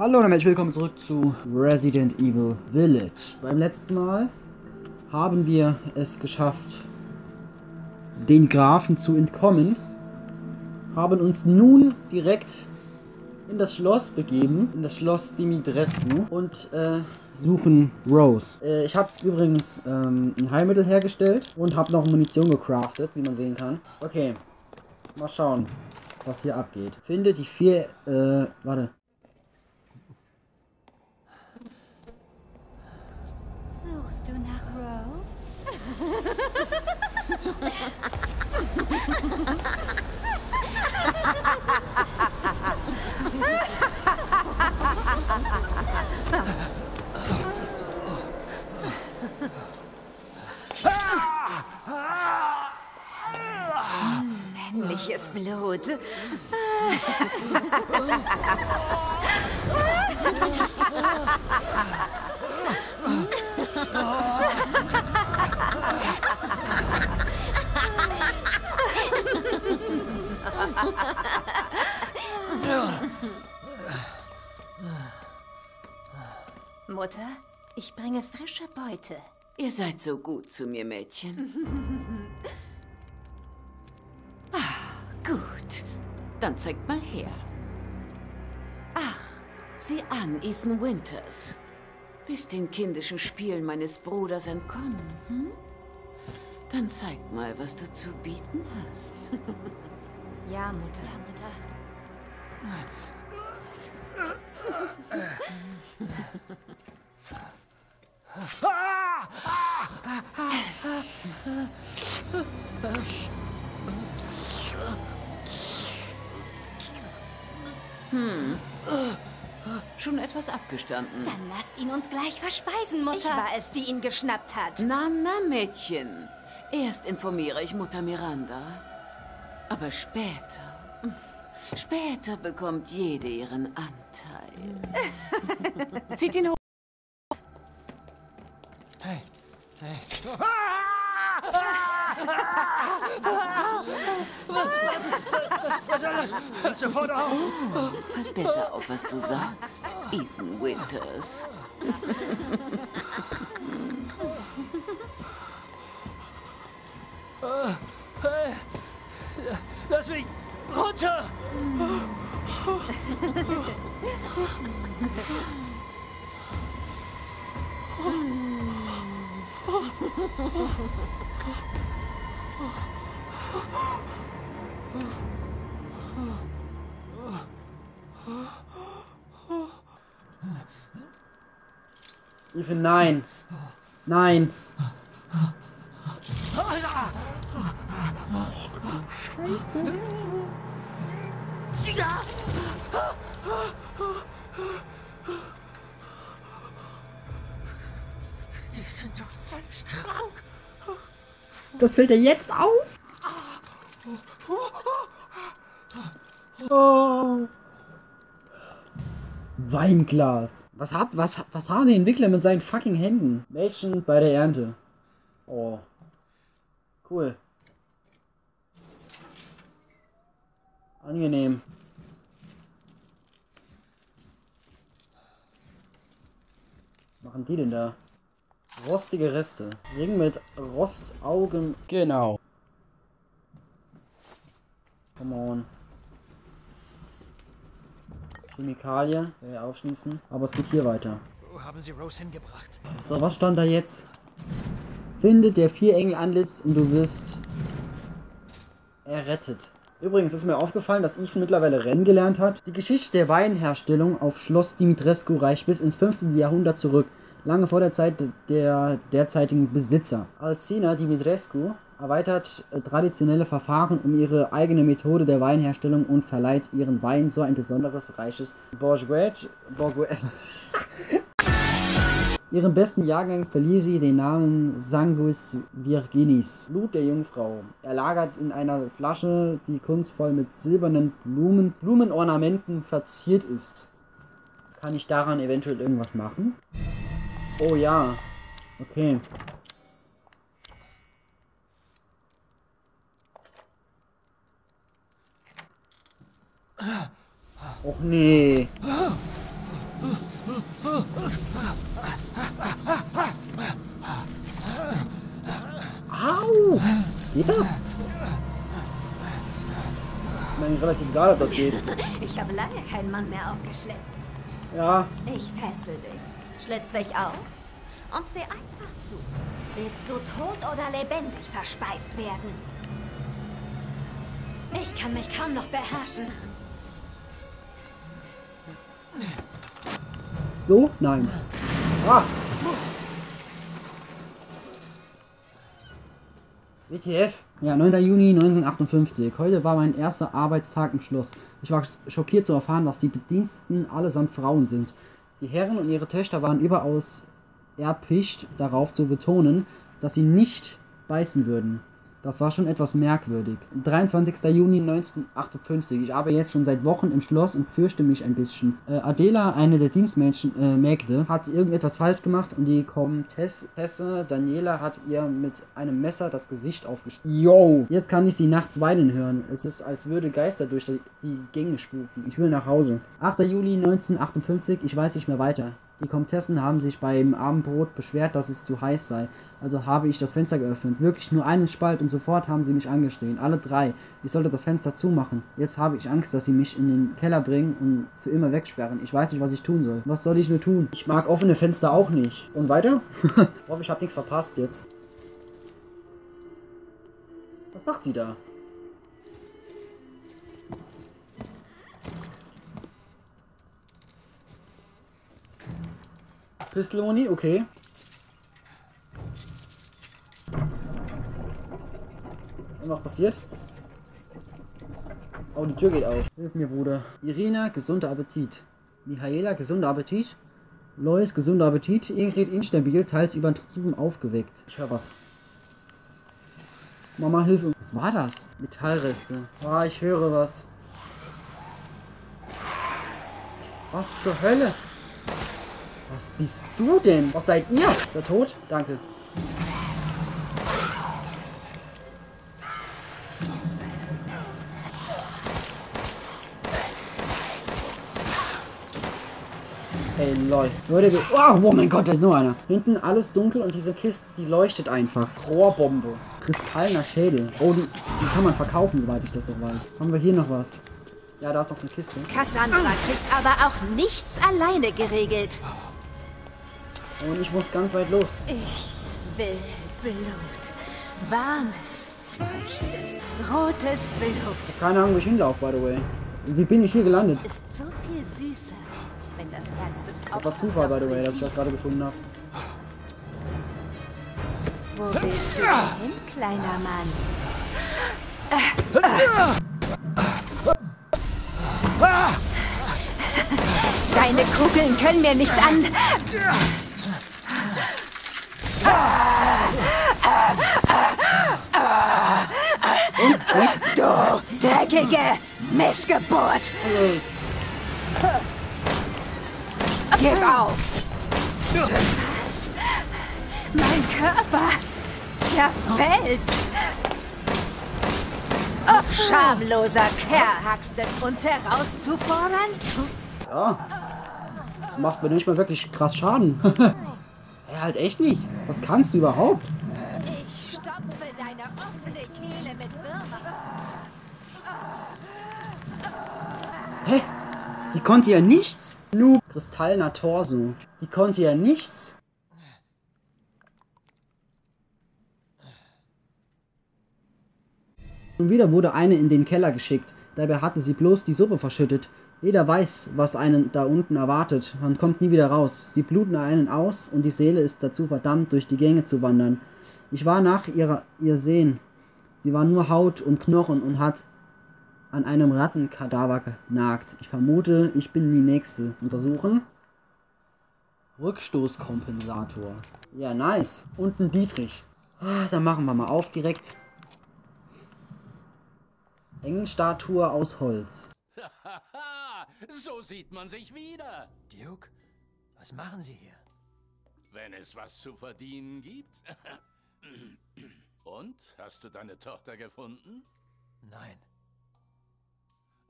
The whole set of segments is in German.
Hallo und herzlich willkommen zurück zu Resident Evil Village. Beim letzten Mal haben wir es geschafft, den Grafen zu entkommen. Haben uns nun direkt in das Schloss begeben, in das Schloss Dimitrescu und äh, suchen Rose. Äh, ich habe übrigens ähm, ein Heilmittel hergestellt und habe noch Munition gecraftet, wie man sehen kann. Okay, mal schauen, was hier abgeht. Finde die vier, äh, warte. Suchst du nach Rose? Männliches Blut. Mutter, ich bringe frische Beute. Ihr seid so gut zu mir, Mädchen. ah, gut. Dann zeigt mal her. Ach, sieh an, Ethan Winters. Bist den kindischen Spielen meines Bruders entkommen, hm? Dann zeig mal, was du zu bieten hast. Ja, Mutter. Mutter. Schon etwas abgestanden. Dann lasst ihn uns gleich verspeisen, Mutter. Ich war es, die ihn geschnappt hat. Na, na, Mädchen. Erst informiere ich Mutter Miranda. Aber später. Später bekommt jede ihren Anteil. Zieht ihn hoch. Sofort auf! Pass besser auf, was du sagst, Ethan Winters. Lass Ethan, nein. Nein. Die sind doch völlig krank! Das fällt dir jetzt auf? Oh. Weinglas. Was, hab, was, was haben die Entwickler mit seinen fucking Händen? Mädchen bei der Ernte. Oh. Cool. Angenehm. Was machen die denn da? Rostige Reste. Ring mit Rostaugen. Genau. Come on. Chemikalie. Ich aufschließen. Aber es geht hier weiter. Wo haben Sie Rose hingebracht? So, was stand da jetzt? Finde der vier Engel Antlitz und du wirst errettet. Übrigens ist mir aufgefallen, dass Ethan mittlerweile Rennen gelernt hat. Die Geschichte der Weinherstellung auf Schloss Dimitrescu reicht bis ins 15. Jahrhundert zurück, lange vor der Zeit der derzeitigen Besitzer. Alcina Dimitrescu erweitert äh, traditionelle Verfahren um ihre eigene Methode der Weinherstellung und verleiht ihren Wein so ein besonderes, reiches Bourgeois... Bourgeois Ihrem besten Jahrgang verlieh sie den Namen Sanguis Virginis, Blut der Jungfrau. Er lagert in einer Flasche, die kunstvoll mit silbernen Blumen, Blumenornamenten verziert ist. Kann ich daran eventuell irgendwas machen? Oh ja. Okay. Och nee. Au! Geht das? Ich meine, relativ egal, ob das geht. Ich habe lange keinen Mann mehr aufgeschlitzt. Ja, Ich fessel dich. Schlitz dich auf und seh einfach zu. Willst du tot oder lebendig verspeist werden? Ich kann mich kaum noch beherrschen. So? Nein. Ah! WTF? Ja, 9. Juni 1958. Heute war mein erster Arbeitstag im Schloss. Ich war schockiert zu erfahren, dass die Bediensteten allesamt Frauen sind. Die Herren und ihre Töchter waren überaus erpicht darauf zu betonen, dass sie nicht beißen würden. Das war schon etwas merkwürdig. 23. Juni 1958. Ich arbeite jetzt schon seit Wochen im Schloss und fürchte mich ein bisschen. Äh, Adela, eine der Dienstmädchen, äh, Mägde, hat irgendetwas falsch gemacht und die Komtesse Daniela hat ihr mit einem Messer das Gesicht aufgeschnitten. Yo! Jetzt kann ich sie nachts weinen hören. Es ist, als würde Geister durch die Gänge spuken. Ich will nach Hause. 8. Juli 1958. Ich weiß nicht mehr weiter. Die Komtessen haben sich beim Abendbrot beschwert, dass es zu heiß sei. Also habe ich das Fenster geöffnet. Wirklich nur einen Spalt und sofort haben sie mich angeschrien. Alle drei. Ich sollte das Fenster zumachen. Jetzt habe ich Angst, dass sie mich in den Keller bringen und für immer wegsperren. Ich weiß nicht, was ich tun soll. Was soll ich nur tun? Ich mag offene Fenster auch nicht. Und weiter? ich hoffe, ich habe nichts verpasst jetzt. Was macht sie da? Pistolmoni, okay. Irgendwas passiert? Oh, die Tür geht auf. Hilf mir, Bruder. Irina, gesunder Appetit. Michaela, gesunder Appetit. Lois, gesunder Appetit. Ingrid, instabil, teils übertrieben aufgeweckt. Ich höre was. Mama, Hilfe. Was war das? Metallreste. Ah, ich höre was. Was zur Hölle? Was bist du denn? Was seid ihr? Ist er tot? Danke. Hey, lol. Wir- oh, oh mein Gott, da ist noch einer. Hinten alles dunkel und diese Kiste, die leuchtet einfach. Rohrbombe. Kristallner Schädel. Oh, die, die kann man verkaufen, soweit ich das noch weiß. Haben wir hier noch was? Ja, da ist noch eine Kiste. Cassandra kriegt aber auch nichts alleine geregelt. Und ich muss ganz weit los. Ich will Blut. Warmes, feuchtes, rotes Blut. Keine Ahnung, wo ich hinlaufe, by the way. Wie bin ich hier gelandet? Ist so viel süßer, wenn das Herz des Das war Zufall, by the way, dass ich das gerade gefunden habe. Wo willst du hin, kleiner Mann? Deine Kugeln können mir nichts an. Du dreckige Missgeburt! Gib auf! Mein Körper zerfällt! Oh, schamloser Kerl, hackst es uns herauszufordern? Ja. Das macht mir nicht mal wirklich krass Schaden. ja, halt echt nicht. Was kannst du überhaupt? Ich stopfe deine offene Kehle mit Würmern. Hä? Die konnte ja nichts. Noob. Kristallner Torso. Die konnte ja nichts. Schon wieder wurde eine in den Keller geschickt. Dabei hatte sie bloß die Suppe verschüttet. Jeder weiß, was einen da unten erwartet. Man kommt nie wieder raus. Sie bluten einen aus und die Seele ist dazu verdammt, durch die Gänge zu wandern. Ich war nach ihrer, ihr Sehen. Sie war nur Haut und Knochen und hat an einem Rattenkadaver genagt. Ich vermute, ich bin die nächste. Untersuchen. Rückstoßkompensator. Ja, nice. Und ein Dietrich. Ah, dann machen wir mal auf direkt. Engelstatue aus Holz. So sieht man sich wieder. Duke, was machen Sie hier? Wenn es was zu verdienen gibt. Und, hast du deine Tochter gefunden? Nein.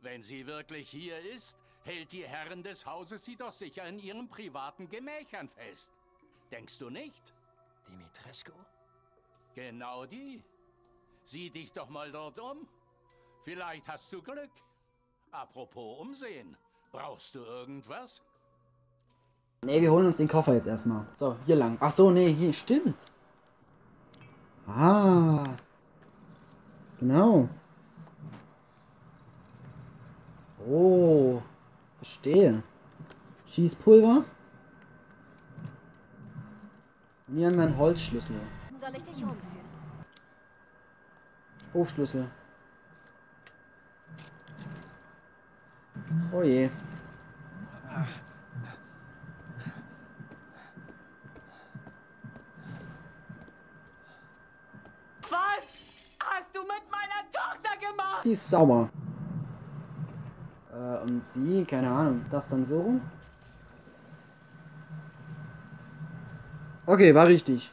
Wenn sie wirklich hier ist, hält die Herren des Hauses sie doch sicher in ihren privaten Gemächern fest. Denkst du nicht? Dimitrescu? Genau die. Sieh dich doch mal dort um. Vielleicht hast du Glück. Apropos umsehen. Brauchst du irgendwas? Nee, wir holen uns den Koffer jetzt erstmal. So, hier lang. Ach so, nee, hier, stimmt. Ah. Genau. Oh. Verstehe. Schießpulver. Haben wir einen Holzschlüssel. Soll ich dich rumführen? Hofschlüssel. Oh je. Was hast du mit meiner Tochter gemacht? Die ist sauer. Äh, und sie, keine Ahnung, das dann so rum? Okay, war richtig.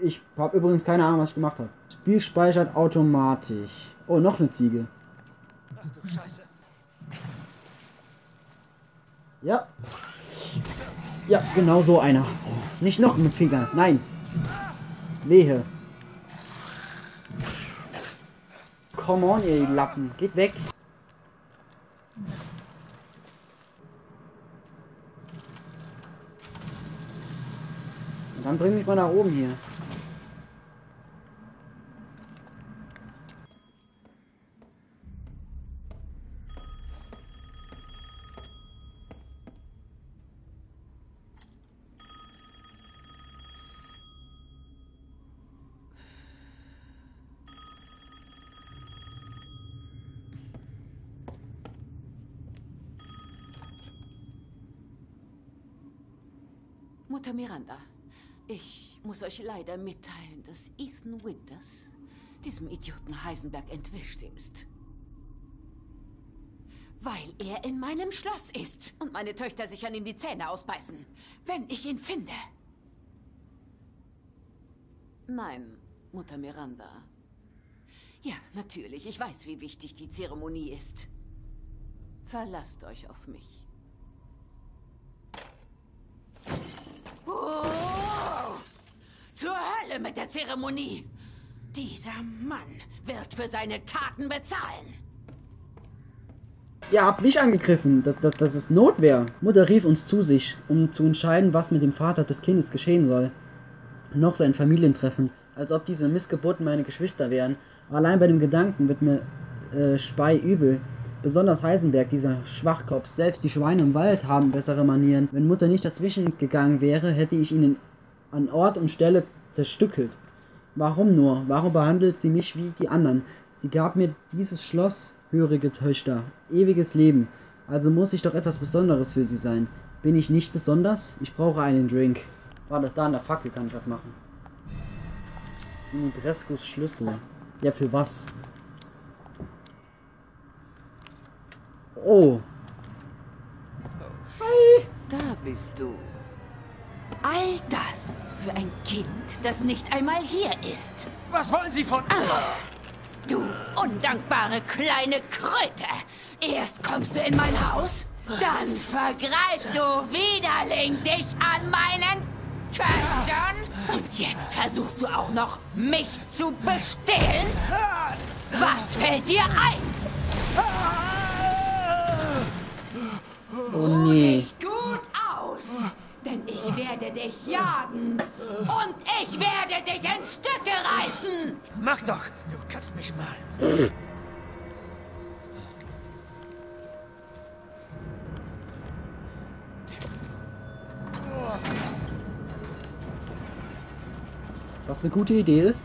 Ich habe übrigens keine Ahnung, was ich gemacht habe. Spiel speichert automatisch. Oh, noch eine Ziege. Ach du Scheiße. Ja. Ja, genau so einer. Nicht noch mit Finger. Nein. Wehe. Come on, ihr Lappen. Geht weg. Und dann bring mich mal nach oben hier. Mutter Miranda, ich muss euch leider mitteilen, dass Ethan Winters diesem Idioten Heisenberg entwischt ist. Weil er in meinem Schloss ist und meine Töchter sich an ihm die Zähne ausbeißen, wenn ich ihn finde. Nein, Mutter Miranda. Ja, natürlich, ich weiß, wie wichtig die Zeremonie ist. Verlasst euch auf mich. Hölle mit der Zeremonie! Dieser Mann wird für seine Taten bezahlen. Ihr habt mich angegriffen. Das, das, das ist Notwehr. Mutter rief uns zu sich, um zu entscheiden, was mit dem Vater des Kindes geschehen soll. Noch sein Familientreffen. Als ob diese Missgeburten meine Geschwister wären. Allein bei dem Gedanken wird mir äh, Spei übel. Besonders Heisenberg, dieser Schwachkopf. Selbst die Schweine im Wald haben bessere Manieren. Wenn Mutter nicht dazwischen gegangen wäre, hätte ich ihn an Ort und Stelle zerstückelt. Warum nur? Warum behandelt sie mich wie die anderen? Sie gab mir dieses Schloss, hörige Töchter, ewiges Leben. Also muss ich doch etwas Besonderes für sie sein. Bin ich nicht besonders? Ich brauche einen Drink. Warte, da an der Fackel kann ich was machen. Nigrescos Schlüssel. Ja, für was? Oh. Da bist du. All das für ein Kind, das nicht einmal hier ist. Was wollen Sie von... Du undankbare kleine Kröte! Erst kommst du in mein Haus, dann vergreifst du widerling dich an meinen Töchtern und jetzt versuchst du auch noch, mich zu bestehlen? Was fällt dir ein? Oh nee. Dich gut aus, denn ich werde dich jagen und ich werde dich in Stücke reißen! Mach doch! Du kannst mich mal. Was eine gute Idee ist.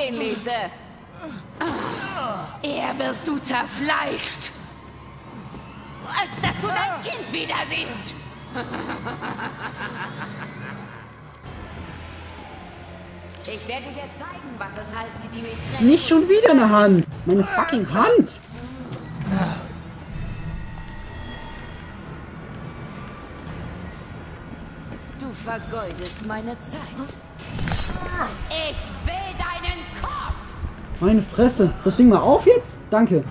Gehen ließe. Er wirst du zerfleischt. Als dass du dein Kind wieder siehst. Ich werde dir zeigen, was es heißt, die Dimitrescu... Nicht schon wieder eine Hand. Meine fucking Hand. Du vergeudest meine Zeit. Ich will! Meine Fresse. Ist das Ding mal auf jetzt? Danke.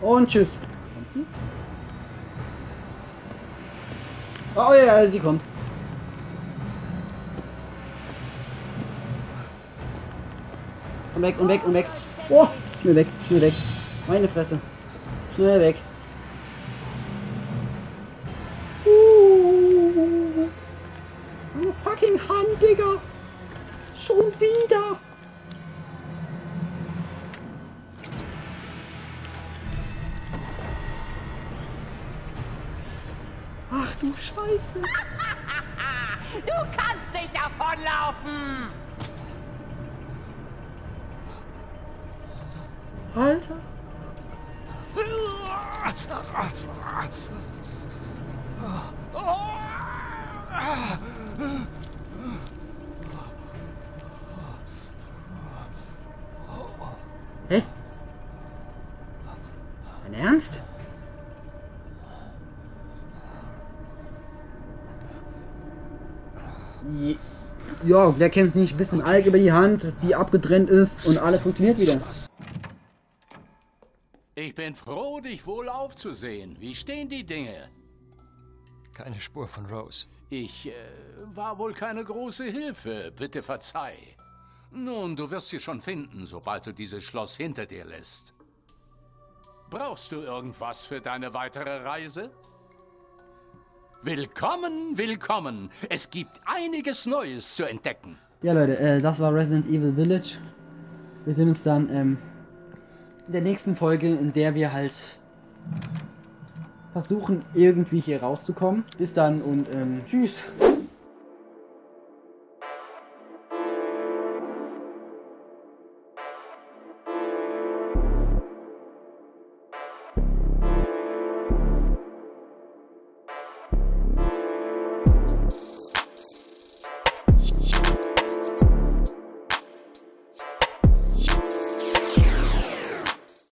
Und tschüss. Kommt sie? Oh ja, sie kommt. Und weg, und weg, und weg. Oh, schnell weg, schnell weg. Meine Fresse. Schnell weg. Du kannst nicht davonlaufen! Alter. Hä? Dein Ernst? Je- Ja, wer kennt's nicht? Bisschen Alk über die Hand, die abgetrennt ist und alles funktioniert wieder. Ich bin froh, dich wohl aufzusehen. Wie stehen die Dinge? Keine Spur von Rose. Ich äh, war wohl keine große Hilfe, bitte verzeih. Nun, du wirst sie schon finden, sobald du dieses Schloss hinter dir lässt. Brauchst du irgendwas für deine weitere Reise? Willkommen, willkommen. Es gibt einiges Neues zu entdecken. Ja, Leute, äh, das war Resident Evil Village. Wir sehen uns dann ähm, in der nächsten Folge, in der wir halt versuchen, irgendwie hier rauszukommen. Bis dann und ähm, tschüss.